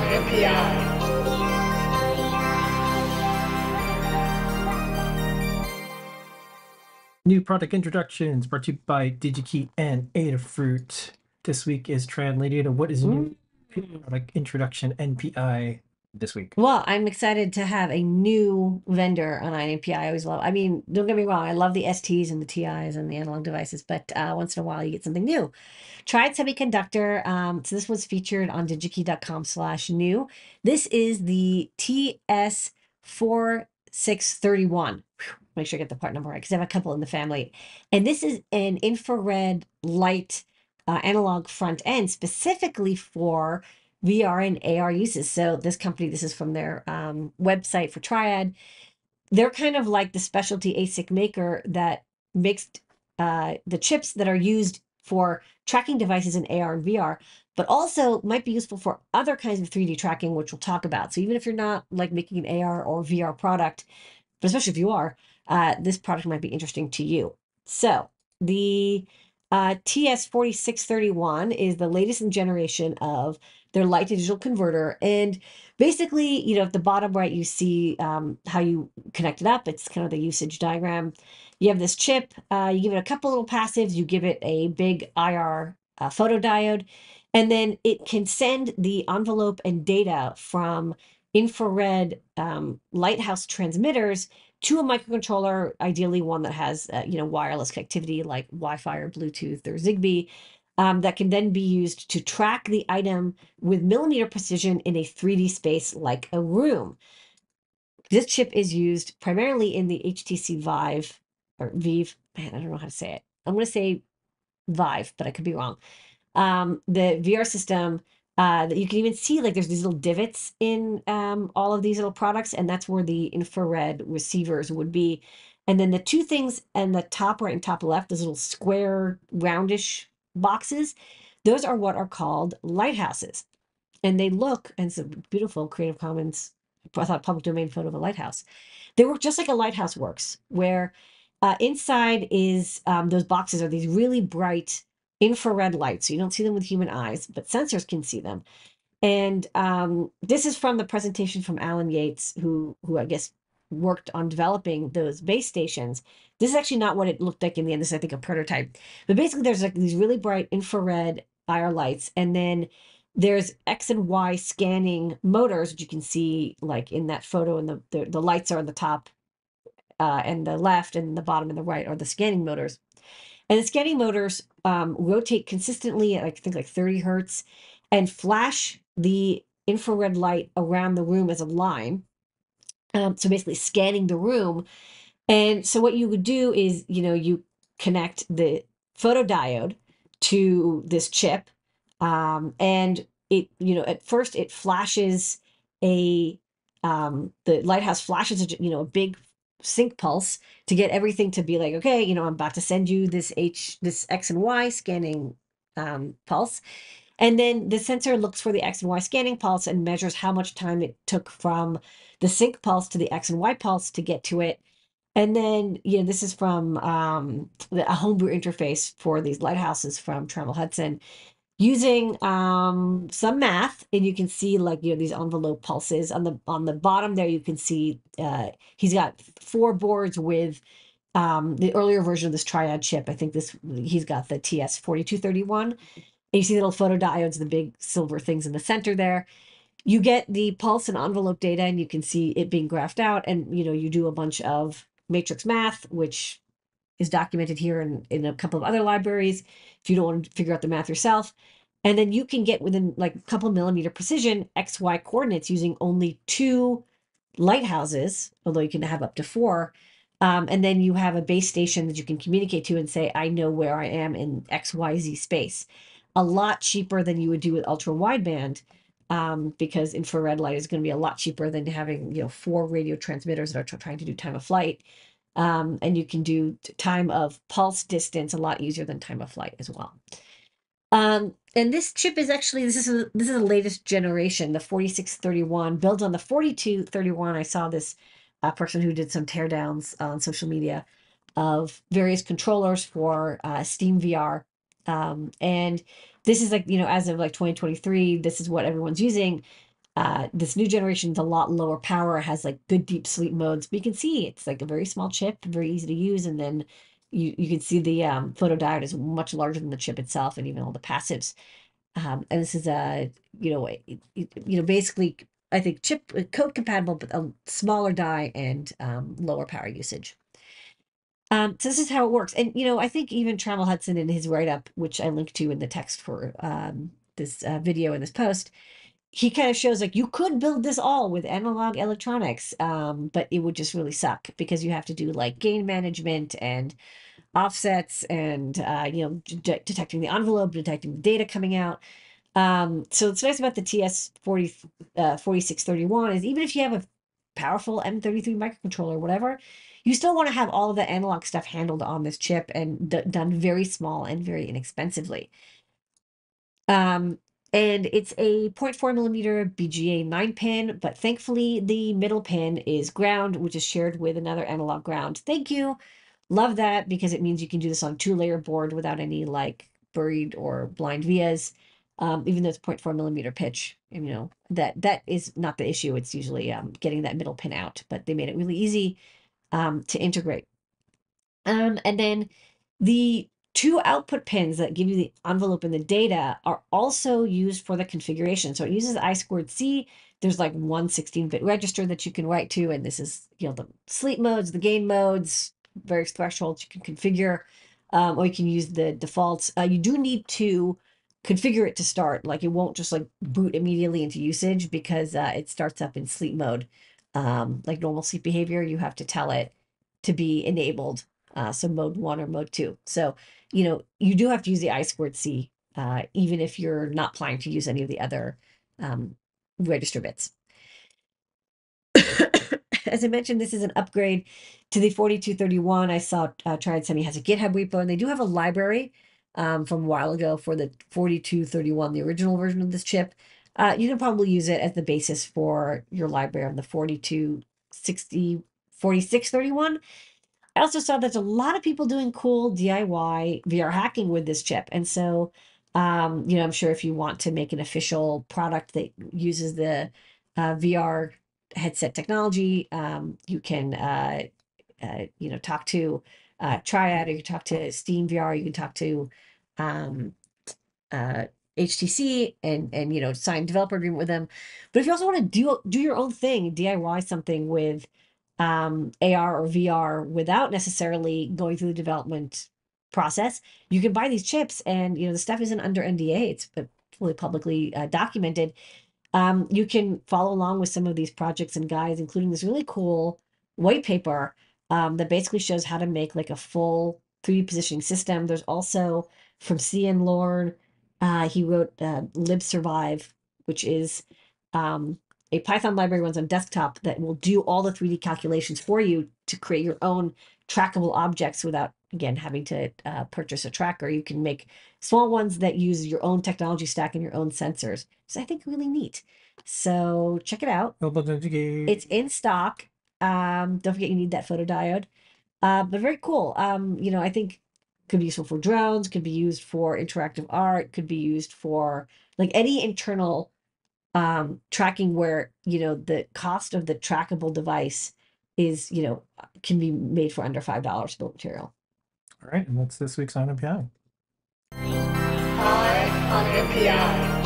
NPI. New product introductions brought to you by DigiKey and Adafruit. This week is translated. What is new mm. product introduction NPI this week? Well, I'm excited to have a new vendor on INPI. I always love. I mean, don't get me wrong. I love the STs and the TIs and the analog devices, but uh, once in a while you get something new. Triad Semiconductor. Um, so this was featured on digikey.com slash new. This is the TS four six thirty one. Make sure I get the part number right because I have a couple in the family, and this is an infrared light uh, analog front end specifically for VR and AR uses. So this company, this is from their um, website for Triad. They're kind of like the specialty ASIC maker that makes uh, the chips that are used for tracking devices in AR and VR, but also might be useful for other kinds of 3D tracking, which we'll talk about. So even if you're not like making an AR or VR product, but especially if you are, uh, this product might be interesting to you. So the uh, TS4631 is the latest generation of their light to digital converter. And basically, you know, at the bottom right, you see um, how you connect it up. It's kind of the usage diagram. You have this chip, uh, you give it a couple little passives, you give it a big IR uh, photodiode, and then it can send the envelope and data from infrared um, lighthouse transmitters to a microcontroller, ideally one that has uh, you know wireless connectivity like Wi-Fi or Bluetooth or Zigbee, um, that can then be used to track the item with millimeter precision in a 3D space like a room. This chip is used primarily in the HTC Vive or Vive. Man, I don't know how to say it. I'm going to say Vive, but I could be wrong. Um, the VR system uh, that you can even see like there's these little divots in um, all of these little products, and that's where the infrared receivers would be. And then the two things and the top right and top left, those little square, roundish boxes, those are what are called lighthouses. And they look, and it's a beautiful Creative Commons, I thought public domain photo of a lighthouse. They work just like a lighthouse works, where uh, inside is um, those boxes are these really bright infrared lights. So you don't see them with human eyes, but sensors can see them. And um, this is from the presentation from Alan Yates, who who I guess worked on developing those base stations. This is actually not what it looked like in the end. This is, I think, a prototype. But basically, there's like these really bright infrared IR lights, and then there's X and Y scanning motors, which you can see like in that photo, and the the, the lights are on the top uh, and the left, and the bottom and the right are the scanning motors. And the scanning motors um, rotate consistently at I think like 30 hertz and flash the infrared light around the room as a line. Um, so basically scanning the room. And so what you would do is, you know, you connect the photodiode to this chip. Um, and it, you know, at first it flashes a, um, the lighthouse flashes, a, you know, a big sync pulse to get everything to be like, okay, you know, I'm about to send you this H, this X and Y scanning um, pulse. And then the sensor looks for the X and Y scanning pulse and measures how much time it took from the sync pulse to the X and Y pulse to get to it. And then, you know, this is from um, a homebrew interface for these lighthouses from Trammell Hudson using um, some math. And you can see like you know these envelope pulses on the on the bottom there. You can see uh, he's got four boards with um, the earlier version of this triad chip. I think this he's got the ts 4231 and you see the little photodiodes the big silver things in the center there you get the pulse and envelope data and you can see it being graphed out and you know you do a bunch of matrix math which is documented here in, in a couple of other libraries if you don't want to figure out the math yourself. And then you can get within like a couple millimeter precision XY coordinates using only two lighthouses, although you can have up to four. Um, and then you have a base station that you can communicate to and say, I know where I am in XYZ space. A lot cheaper than you would do with ultra wideband um, because infrared light is going to be a lot cheaper than having you know four radio transmitters that are trying to do time of flight um, and you can do time of pulse distance a lot easier than time of flight as well. Um, and this chip is actually this is a, this is the latest generation, the 4631, built on the 4231. I saw this uh, person who did some teardowns on social media of various controllers for uh, Steam VR. Um, and this is like, you know, as of like 2023, this is what everyone's using. Uh, this new generation is a lot lower power, has like good deep sleep modes. But you can see it's like a very small chip, very easy to use, and then you you can see the um, photodiode is much larger than the chip itself, and even all the passives. Um, and this is a you know you know basically I think chip uh, code compatible, but a smaller die and um, lower power usage. Um, so this is how it works. And, you know, I think even Trammell Hudson in his write-up, which I linked to in the text for um, this uh, video and this post, he kind of shows like you could build this all with analog electronics, um, but it would just really suck because you have to do like gain management and offsets and, uh, you know, de detecting the envelope, detecting the data coming out. Um, so what's nice about the TS 40, uh, 4631 is even if you have a powerful M33 microcontroller whatever, you still want to have all of the analog stuff handled on this chip and done very small and very inexpensively. Um, and it's a 0.4 millimeter BGA 9 pin, but thankfully the middle pin is ground, which is shared with another analog ground. Thank you. Love that because it means you can do this on two layer board without any like buried or blind vias um, even though it's 0.4 millimeter pitch, you know, that that is not the issue. It's usually um, getting that middle pin out, but they made it really easy um, to integrate. Um, and then the two output pins that give you the envelope and the data are also used for the configuration. So it uses I squared C. There's like one 16-bit register that you can write to, and this is, you know, the sleep modes, the gain modes, various thresholds you can configure, um, or you can use the defaults. Uh, you do need to configure it to start. Like it won't just like boot immediately into usage because uh, it starts up in sleep mode. Um, like normal sleep behavior, you have to tell it to be enabled. Uh, so mode one or mode two. So, you know, you do have to use the I squared C, uh, even if you're not planning to use any of the other um, register bits. As I mentioned, this is an upgrade to the 4231. I saw uh, Triad Semi has a GitHub repo, and they do have a library um, from a while ago for the 4231, the original version of this chip. Uh, you can probably use it as the basis for your library on the 4260, 4631. I also saw there's a lot of people doing cool DIY VR hacking with this chip. And so, um, you know, I'm sure if you want to make an official product that uses the uh, VR headset technology, um, you can, uh, uh, you know, talk to uh, Triad, or you can talk to Steam VR, you can talk to um, uh, HTC and and you know sign developer agreement with them. But if you also want to do do your own thing, DIY something with um, AR or VR without necessarily going through the development process, you can buy these chips, and you know the stuff isn't under NDA; it's fully publicly uh, documented. Um, you can follow along with some of these projects and guides, including this really cool white paper um, that basically shows how to make like a full 3D positioning system. There's also from CNLohr, uh, he wrote uh, libsurvive, which is um, a Python library runs on desktop that will do all the 3D calculations for you to create your own trackable objects without, again, having to uh, purchase a tracker. You can make small ones that use your own technology stack and your own sensors. So I think really neat. So check it out. It's in stock. Um, don't forget you need that photodiode. Uh, but very cool. Um, you know, I think could be useful for drones, could be used for interactive art, could be used for like any internal um, tracking where, you know, the cost of the trackable device is, you know, can be made for under $5 bill material. All right. And that's this week's on NPI. on NPI.